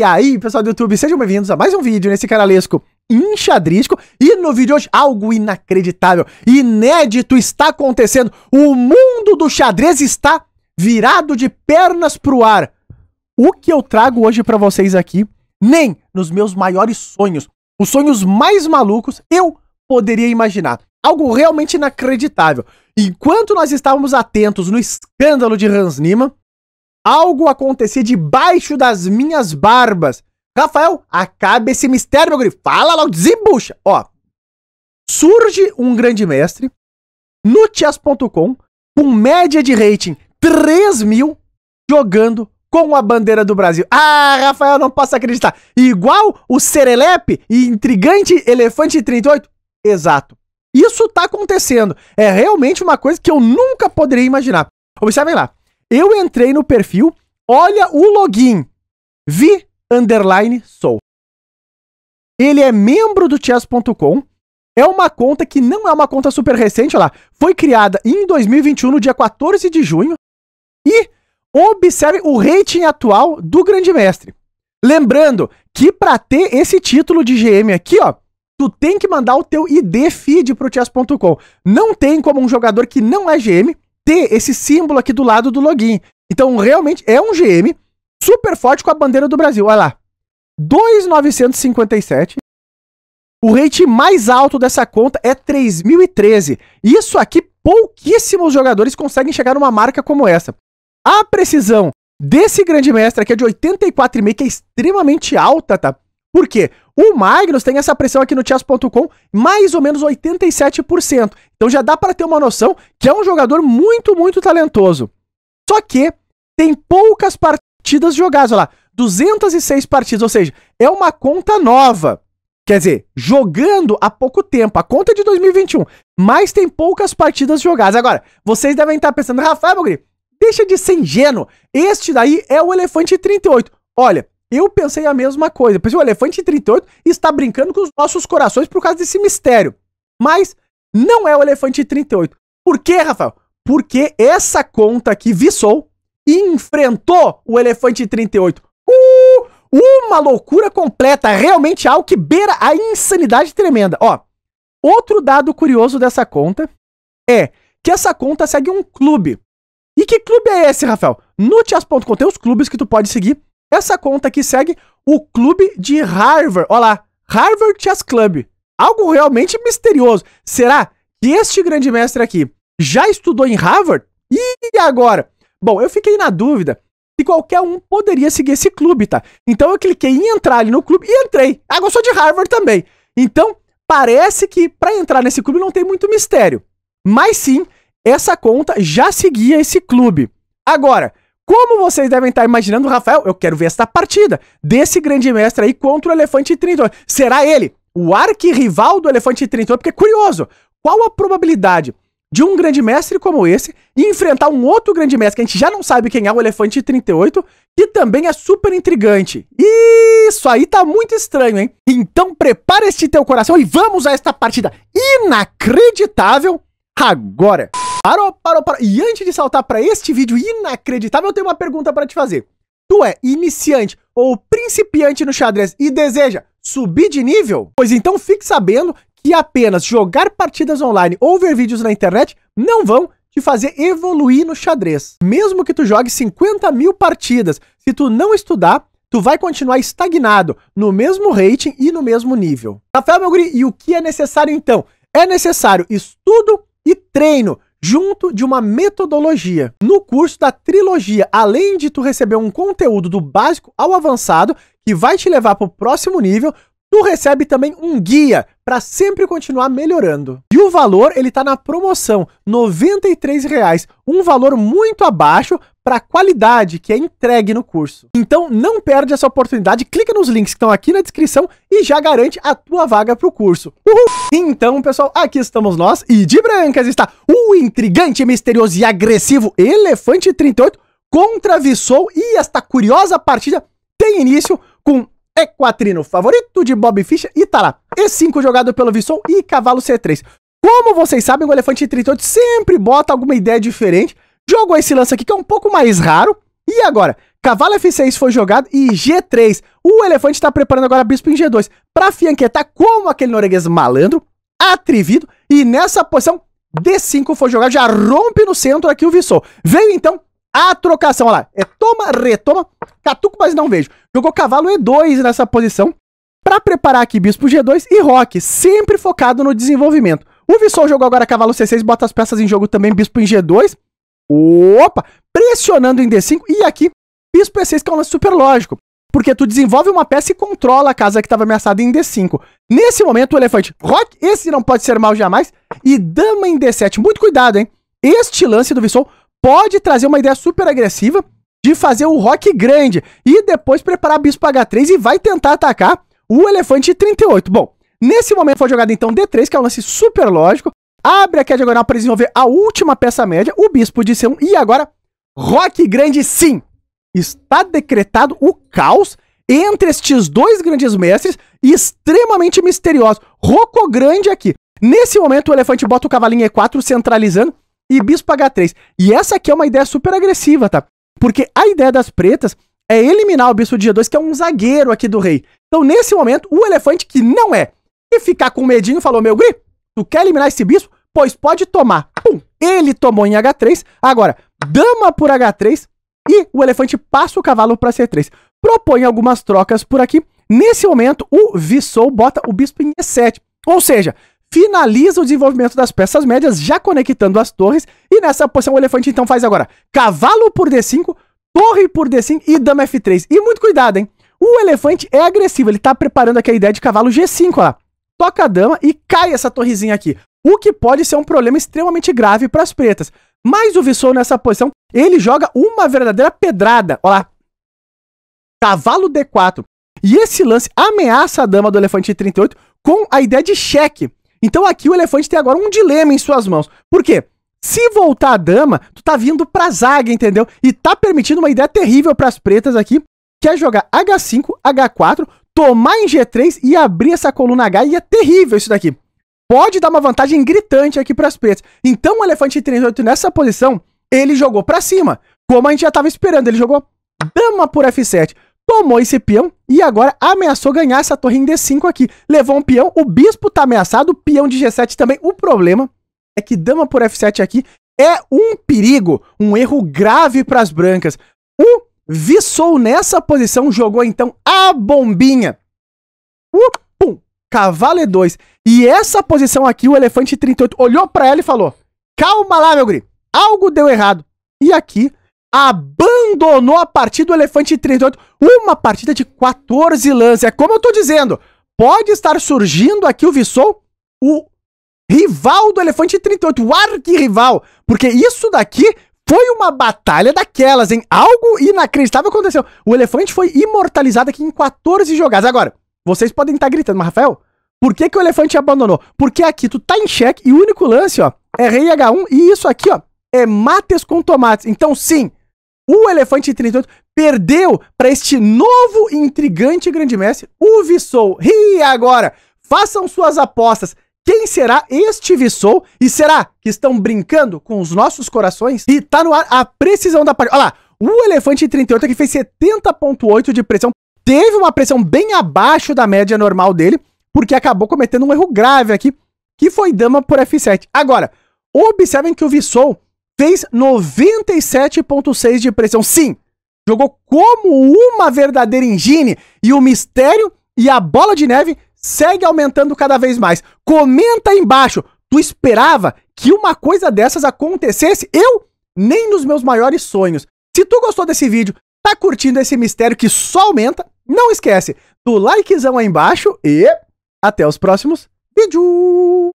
E aí, pessoal do YouTube, sejam bem-vindos a mais um vídeo nesse canalesco enxadrístico. E no vídeo de hoje, algo inacreditável, inédito está acontecendo. O mundo do xadrez está virado de pernas pro ar. O que eu trago hoje para vocês aqui, nem nos meus maiores sonhos, os sonhos mais malucos, eu poderia imaginar. Algo realmente inacreditável. Enquanto nós estávamos atentos no escândalo de Hans Niemann, algo acontecia debaixo das minhas barbas. Rafael, acabe esse mistério, meu guri. Fala logo, desembucha. Ó, surge um grande mestre no chess.com com média de rating 3 mil jogando com a bandeira do Brasil. Ah, Rafael, não posso acreditar. Igual o Serelepe e intrigante Elefante 38? Exato. Isso tá acontecendo. É realmente uma coisa que eu nunca poderia imaginar. Observem lá. Eu entrei no perfil, olha o login. Vi underline sou. Ele é membro do chess.com. É uma conta que não é uma conta super recente, olha lá. Foi criada em 2021, no dia 14 de junho. E observe o rating atual do Grande Mestre. Lembrando que para ter esse título de GM aqui, ó, tu tem que mandar o teu ID feed pro chess.com. Não tem como um jogador que não é GM ter esse símbolo aqui do lado do login. Então, realmente, é um GM super forte com a bandeira do Brasil. Olha lá. 2,957. O rate mais alto dessa conta é 3.013. Isso aqui, pouquíssimos jogadores conseguem chegar numa marca como essa. A precisão desse grande mestre aqui é de 84,5, que é extremamente alta, tá? Por quê? O Magnus tem essa pressão aqui no chess.com, mais ou menos 87%. Então já dá para ter uma noção que é um jogador muito, muito talentoso. Só que tem poucas partidas jogadas, olha lá, 206 partidas, ou seja, é uma conta nova. Quer dizer, jogando há pouco tempo, a conta é de 2021, mas tem poucas partidas jogadas. Agora, vocês devem estar pensando, Rafael Mogri, deixa de ser ingênuo, este daí é o Elefante 38. Olha, eu pensei a mesma coisa. Pensei, o Elefante 38 está brincando com os nossos corações por causa desse mistério. Mas não é o Elefante 38. Por quê, Rafael? Porque essa conta aqui, Vissou, enfrentou o Elefante 38. Uh, uma loucura completa, realmente algo que beira a insanidade tremenda. Ó, outro dado curioso dessa conta é que essa conta segue um clube. E que clube é esse, Rafael? No chess.com tem os clubes que tu pode seguir essa conta aqui segue o clube de Harvard. Olha lá, Harvard Chess Club. Algo realmente misterioso. Será que este grande mestre aqui já estudou em Harvard? E agora? Bom, eu fiquei na dúvida se qualquer um poderia seguir esse clube, tá? Então eu cliquei em entrar ali no clube e entrei. Ah, eu sou de Harvard também. Então, parece que para entrar nesse clube não tem muito mistério. Mas sim, essa conta já seguia esse clube. Agora, como vocês devem estar imaginando, Rafael, eu quero ver esta partida desse grande mestre aí contra o Elefante 38. Será ele o arquirrival do Elefante 38? Porque é curioso, qual a probabilidade de um grande mestre como esse enfrentar um outro grande mestre que a gente já não sabe quem é o Elefante 38, que também é super intrigante. Isso aí tá muito estranho, hein? Então prepara este teu coração e vamos a esta partida inacreditável agora. Parou, parou, parou. E antes de saltar para este vídeo inacreditável, eu tenho uma pergunta para te fazer. Tu é iniciante ou principiante no xadrez e deseja subir de nível? Pois então fique sabendo que apenas jogar partidas online ou ver vídeos na internet não vão te fazer evoluir no xadrez. Mesmo que tu jogue 50 mil partidas, se tu não estudar, tu vai continuar estagnado no mesmo rating e no mesmo nível. Rafael Melguri, e o que é necessário então? É necessário estudo e treino junto de uma metodologia. No curso da trilogia, além de tu receber um conteúdo do básico ao avançado, que vai te levar para o próximo nível, tu recebe também um guia para sempre continuar melhorando. E o valor, ele tá na promoção, R$ 93,00, um valor muito abaixo para a qualidade que é entregue no curso. Então não perde essa oportunidade, clica nos links que estão aqui na descrição e já garante a tua vaga para o curso. Uhul! Então, pessoal, aqui estamos nós e de brancas está o intrigante, misterioso e agressivo Elefante 38 contra Vissou e esta curiosa partida tem início com Equatrino favorito de Bob Fischer e tá lá. E5 jogado pelo Vissou e cavalo C3. Como vocês sabem, o Elefante 38 sempre bota alguma ideia diferente. Jogou esse lance aqui que é um pouco mais raro. E agora? Cavalo F6 foi jogado e G3. O elefante está preparando agora bispo em G2 para fianquetar como aquele norueguês malandro, atrevido. E nessa posição, D5 foi jogado, já rompe no centro aqui o Vissou. Veio então a trocação, olha lá. É toma, retoma, catuco, mas não vejo. Jogou cavalo E2 nessa posição para preparar aqui bispo G2 e roque, sempre focado no desenvolvimento. O Vissou jogou agora cavalo C6, bota as peças em jogo também, bispo em G2. Opa! Pressionando em D5 e aqui bispo E6 que é um lance super lógico. Porque tu desenvolve uma peça e controla a casa que estava ameaçada em D5. Nesse momento, o elefante roque, esse não pode ser mal jamais, e dama em D7. Muito cuidado, hein? Este lance do Vissou pode trazer uma ideia super agressiva de fazer o rock grande e depois preparar bispo H3 e vai tentar atacar o elefante 38. Bom, nesse momento foi jogado então D3, que é um lance super lógico. Abre aqui a diagonal para desenvolver a última peça média, o bispo de C1. E agora, rock grande sim! Está decretado o caos entre estes dois grandes mestres extremamente misteriosos. Roco grande aqui. Nesse momento, o elefante bota o cavalinho E4 centralizando e bispo H3. E essa aqui é uma ideia super agressiva, tá? Porque a ideia das pretas é eliminar o bispo de G2, que é um zagueiro aqui do rei. Então, nesse momento, o elefante, que não é, e ficar com medinho, falou, meu gri, tu quer eliminar esse bispo? Pois pode tomar. Pum, ele tomou em H3. Agora, dama por H3 e o elefante passa o cavalo para C3. Propõe algumas trocas por aqui. Nesse momento, o Vissou bota o bispo em E7. Ou seja, finaliza o desenvolvimento das peças médias, já conectando as torres, e nessa posição o elefante então faz agora cavalo por D5, torre por D5 e dama F3. E muito cuidado, hein? O elefante é agressivo, ele tá preparando aqui a ideia de cavalo G5, ó. Toca a dama e cai essa torrezinha aqui. O que pode ser um problema extremamente grave para as pretas. Mas o Vissou nessa posição, ele joga uma verdadeira pedrada. Olha lá. Cavalo D4. E esse lance ameaça a dama do elefante 38 com a ideia de cheque. Então aqui o elefante tem agora um dilema em suas mãos. Por quê? Se voltar a dama, tu tá vindo pra zaga, entendeu? E tá permitindo uma ideia terrível pras pretas aqui, que é jogar H5, H4, tomar em G3 e abrir essa coluna H, e é terrível isso daqui. Pode dar uma vantagem gritante aqui pras pretas. Então o elefante 38 nessa posição, ele jogou pra cima, como a gente já tava esperando, ele jogou dama por F7 tomou esse peão e agora ameaçou ganhar essa torre em D5 aqui. Levou um peão, o bispo tá ameaçado, o peão de G7 também. O problema é que dama por F7 aqui é um perigo, um erro grave para as brancas. O Vissou nessa posição jogou então a bombinha. Uh, pum, cavalo E2. E essa posição aqui, o elefante 38 olhou para ela e falou: Calma lá, meu guri, algo deu errado. E aqui abandonou a partida do Elefante 38. Uma partida de 14 lances. É como eu tô dizendo. Pode estar surgindo aqui o Vissou, o rival do Elefante 38, o arquirrival. Porque isso daqui foi uma batalha daquelas, hein? Algo inacreditável aconteceu. O Elefante foi imortalizado aqui em 14 jogadas. Agora, vocês podem estar gritando, mas Rafael, por que, que o Elefante abandonou? Porque aqui tu tá em xeque e o único lance, ó, é rei H1 e isso aqui, ó, é mates com tomates. Então, sim, o Elefante 38 perdeu para este novo intrigante grande mestre, o Vissou. E agora, façam suas apostas. Quem será este Vissou? E será que estão brincando com os nossos corações? E tá no ar a precisão da partida. Olha lá, o Elefante 38 que fez 70.8 de pressão, teve uma pressão bem abaixo da média normal dele, porque acabou cometendo um erro grave aqui, que foi dama por F7. Agora, observem que o Vissou fez 97,6 de pressão. Sim, jogou como uma verdadeira engine e o mistério e a bola de neve segue aumentando cada vez mais. Comenta aí embaixo, tu esperava que uma coisa dessas acontecesse? Eu nem nos meus maiores sonhos. Se tu gostou desse vídeo, tá curtindo esse mistério que só aumenta, não esquece do likezão aí embaixo e até os próximos vídeos.